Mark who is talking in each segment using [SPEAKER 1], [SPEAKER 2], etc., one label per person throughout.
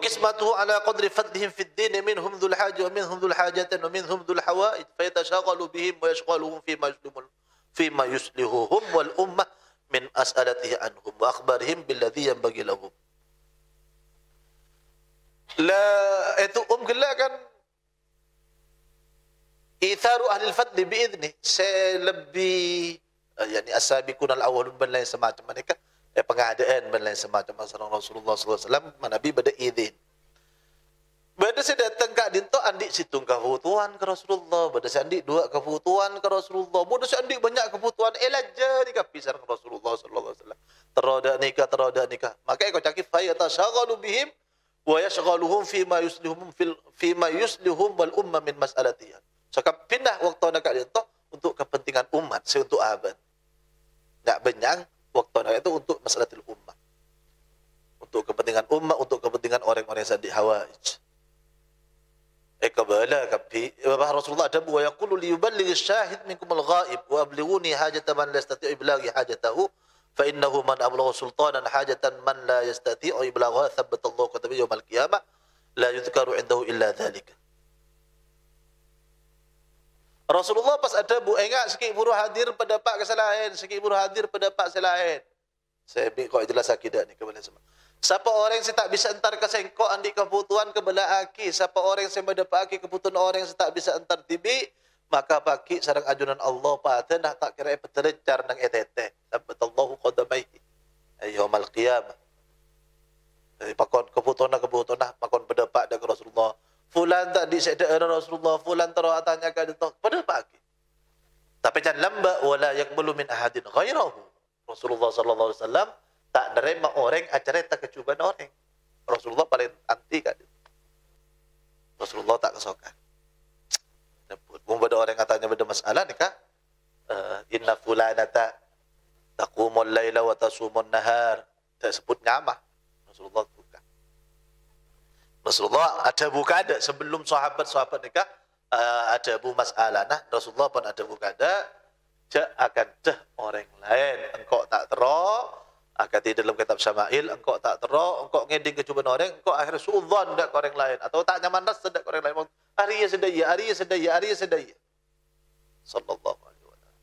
[SPEAKER 1] وقسمته على قدر فضلهم في الدين منهم ذو الحاجة ومنهم ذو الحاجة ومنهم ذو الحوائج فيتشاغل بهم ويشغلهم فيما يسلم فيما يسلههم والأمة من أسألته عنهم وأخبارهم بالذي ينبغي لهم. لا itu um gelak kan Itharu ahli fadli biidni saya lebih yani asabiqun al-awwalun dan mereka eh, pengadaan dan lain semacam masa Rasulullah SAW Nabi pada izin Bada saya datang ke dinto andi situng kebutuhan ke Rasulullah. Bada saya andi dua kebutuhan ke Rasulullah. Bada saya andi banyak kebutuhan. Elaja di kapisan Rasulullah sallallahu alaihi wasallam. Terada nikah, terada nikah. Maka kau cakap fayata syaghalu bihim wa yashghaluhum fi ma yuslihum fil fi yuslihum wal umma min mas'alatiha. Cakap pindah waktu nak dinto untuk kepentingan umat, untuk abad. Tak benyang waktu itu untuk masalah ummah untuk kepentingan umat, untuk kepentingan orang-orang yang sedih hawaij. Ekabala eh, kapi. Rasulullah ada buat yang kulu syahid minkum al-ghaib wa ablighuni hajatan man la yastati'u hajatahu fa innahu man ablagha sultanan hajatan man la yastati'u iblagha thabbata Allah kata bi qiyamah la yudhkaru indahu illa dhalika. Rasulullah pas ada bu ingat sikit buruh hadir pendapat kesalahan, sikit buruh hadir pendapat kesalahan. Saya bi kau jelas akidah ni kepada semua. Siapa orang yang tak bisa entar ke sengkok andi kebutuhan ke bela aki, siapa orang yang mendapat aki kebutuhan orang yang tak bisa entar tibi, maka bagi sarang ajunan Allah pada nak tak kira petelecar nang etete. Sabbatallahu qadamaihi. Ayyumal qiyamah. Pakon kebutuhan kebutuhan pakon pendapat dengan Rasulullah. Fulan tak di sekda Rasulullah, fulan taro atanya ka dito. Pada pagi. Tapi jangan lamba wala yakmulu min ahadin ghairahu. Rasulullah sallallahu alaihi wasallam tak nerima orang acara tak kecuban orang. Rasulullah paling anti kan. Rasulullah tak kesokan. Mungkin pada orang katanya pada masalah ni kah? Uh, inna fulanata taqumul laila wa tasumun nahar. Tak sebut nyamah. Rasulullah. Rasulullah ada buka ada sebelum sahabat-sahabat nikah uh, ada bu masalah nah Rasulullah pun ada buka ada akan dah orang lain. Engkau tak terok akan tidak dalam kitab Syama'il engkau tak terok engkau ngeding kecubaan orang engkau akhir suudzon dak orang lain. Atau tak nyaman ras dak orang lain. Hari ya sedaya hari ya sedaya hari ya sedaya sallallahu alaihi wasallam.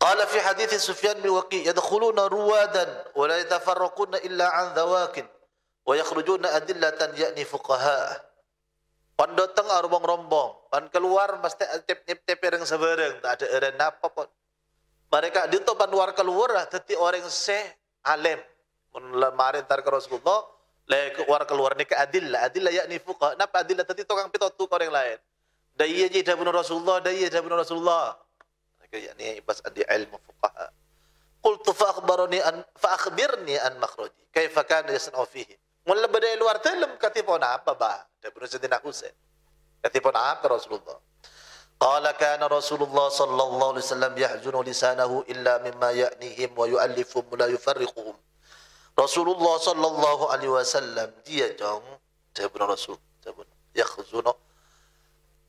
[SPEAKER 1] Qala fi hadits Sufyan bin Waqi yadkhuluna ruwadan wa la yatafarraquna illa an dhawakin wa yakhrujuna adillatan yakni fuqaha. Pan datang rombong-rombong pan keluar mesti tep-tep yang sebareng tak ada eren apa pun mereka dinto panwar keluar lah teti orang se alim. Kemarin tar ke Rasulullah le keluar keluar ni ke adil lah adil lah yakni fuqa napa adil lah teti tukang pitotu orang lain. Daya je dah bunuh Rasulullah daya dah bunuh Rasulullah. Yakni bas adi ilmu fuqaha. Qultu fa akhbarani an fa akhbirni an makhraji. Kaifa kana yasna'u fihi mula badai luar telem katipon apa bah dah bunuh Sayyidina Husain katipon apa Rasulullah قال كان رسول الله صلى الله عليه وسلم يحزن لسانه إلا مما يأنيهم ويؤلفهم ولا يفرقهم رسول الله صلى الله عليه وسلم dia jong jabun rasul jabun yakhzunu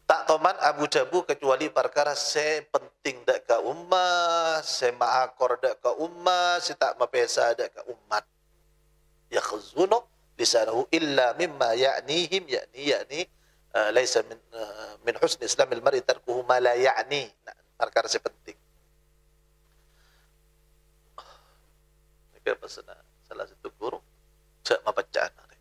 [SPEAKER 1] tak toman Abu Jabu kecuali perkara se penting dak ke umat se maakor dak ke umat se tak mapesa dak ke umat yakhzunu lisanahu illa mimma ya'nihim ya'ni ya'ni uh, laisa min uh, min husni islamil mar'i tarkuhu ma la ya'ni. Nah, perkara si penting. Ini salah satu guru cak mabacaan hari.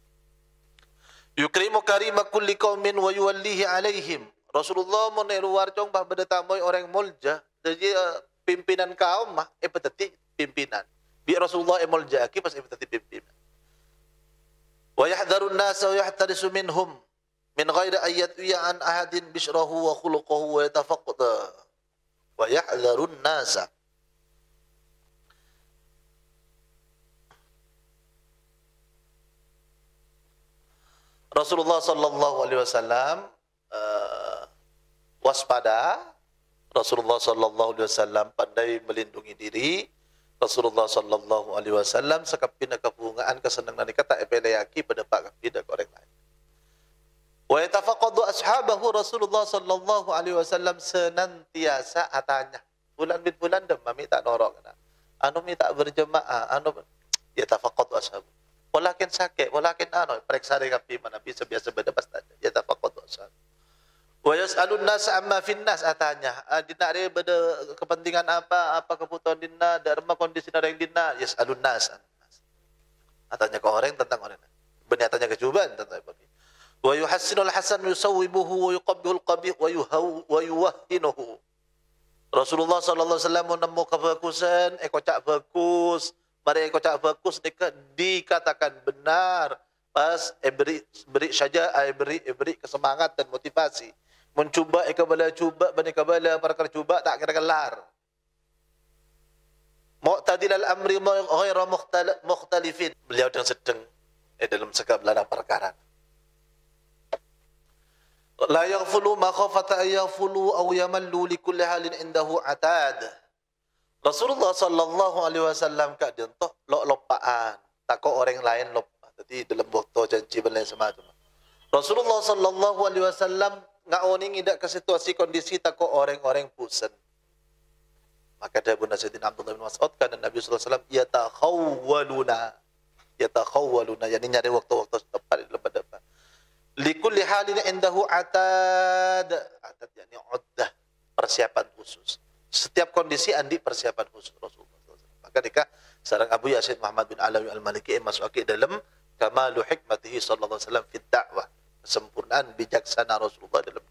[SPEAKER 1] Yukrimu karima kulli qaumin wa yuwallihi alaihim. Rasulullah mun luar cong bah beda orang mulja. Jadi eh, pimpinan kaum mah eh peteti pimpinan. Bi Rasulullah eh mulja pas eh peteti pimpinan yahdharun nasa wa yahtarisu minhum min ghairi ayat an ahadin bishrahu wa khuluquhu wa yatafaqqada wa yahdharun nasa Rasulullah sallallahu alaihi wasallam uh, waspada Rasulullah sallallahu alaihi wasallam pandai melindungi diri Rasulullah sallallahu alaihi wasallam sekapina kebungaan kesenangan kata epeleyaki pada pak kapida orang lain Wa yatafaqadu ashabahu Rasulullah sallallahu alaihi wasallam senantiasa atanya. Bulan bin bulan dem mami tak norok kena. Anu mi tak berjemaah, anu yatafaqadu ashabu. walakin sakit walakin ano periksa dengan pi mana bisa biasa berdebat saja ya tafaqad asal wa yasalun nas amma fin nas atanya ah, dina ada beda kepentingan apa apa kebutuhan dina dharma kondisi yang dina. Yasalun nas atanya ke orang tentang orang benar tanya ke cubaan tentang apa wa yuhassinul hasan yusawwibuhu wa yuqabbihul qabih wa yuhaw wa yuwahhinuhu. Rasulullah sallallahu alaihi wasallam menemu kebagusan, eh kocak bagus, mari kocak bagus dekat dikatakan benar. Pas eh beri beri saja eh beri eh beri kesemangat dan motivasi. Mencuba eh kebala cuba bani kebala perkara cuba tak kira kelar. Mu'tadil al-amri ghairu mukhtalifin. Beliau yang sedang eh dalam segala perkara. La yaghfulu ma khafata ay yaghfulu aw yamallu li kulli halin indahu atad. Rasulullah sallallahu alaihi wasallam kak dia toh lok lopaan. Takut orang lain lupa. Jadi dalam waktu janji belain semacam. Rasulullah sallallahu alaihi wasallam ngaoni ngidak ke situasi kondisi takut orang-orang pusen. Maka dia bunda Sayyidina Abdullah bin Mas'ud kan Nabi sallallahu alaihi wasallam yatakhawwaluna. Yatakhawwaluna yani nyari waktu-waktu tepat lepas depan likulli halin indahu atad. Atad yakni uddah persiapan khusus. Setiap kondisi andi persiapan khusus Rasulullah maka dikah sarang Abu Yasin Muhammad bin Alawi Al-Maliki masuk dalam kamalu hikmatihi sallallahu alaihi wasallam fi da'wah kesempurnaan bijaksana Rasulullah dalam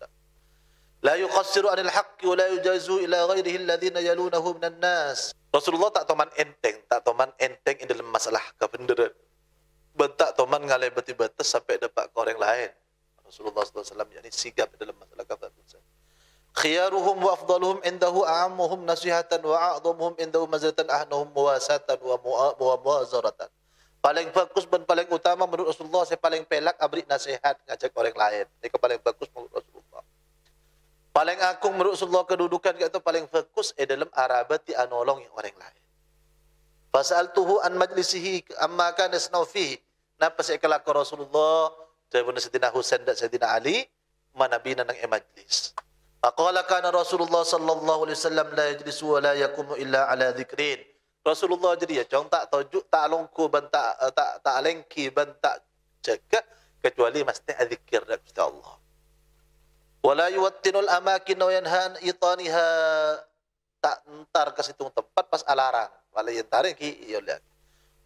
[SPEAKER 1] la yuqassiru anil haqqi wa la yujazu ila ghairihi alladhina yalunahu minan nas Rasulullah tak toman enteng tak toman enteng dalam masalah kebenaran bentak toman ngalai beti-betes sampai dapat ke orang lain Rasulullah SAW yakni sigap dalam masalah dosa. Khiyaruhum wa afdaluhum indahu a'ammuhum nasihatan wa a'zamuhum indahu mazatan ahnuhum muwasatan wa muwazaratan. Paling bagus dan paling utama menurut Rasulullah saya paling pelak abri nasihat ngajak orang lain. Ini paling bagus menurut Rasulullah. Paling agung menurut Rasulullah kedudukan itu paling bagus eh dalam arabati anolong yang orang lain. Fasaltuhu an majlisihi amma kana yasnau fihi. Napa saya kelak Rasulullah daripada Sayyidina Husain dan Sayyidina Ali manabina nang majlis. Aqala kana Rasulullah sallallahu alaihi wasallam la yajlisu wa la yakumu illa ala dhikrin. Rasulullah jadi ya cong tak tajuk tak longku ban tak tak tak lengki ban tak jaga kecuali mesti zikir dan Gusti Allah. Wala yuwattinul amakin wa yanhan itaniha tak entar ke situ tempat pas alarang. Wala yantarin ki ya lihat.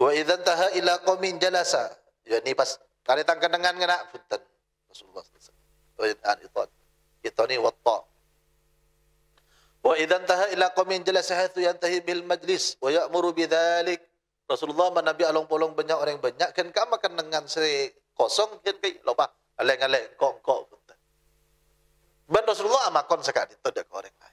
[SPEAKER 1] Wa idzan taha ila qaumin jalasa. Ya ni pas Kali tangkan dengan kena punten Rasulullah sallallahu alaihi wasallam. Itu itu ni watta. Wa idzan taha ila qaumin jalasa haitsu yantahi bil majlis wa ya'muru bidzalik. Rasulullah menabi along polong banyak orang banyak kan ka makan dengan se kosong kan kai lupa aleng-aleng kok kok. Ban Rasulullah amakon sekali itu dak orang lain.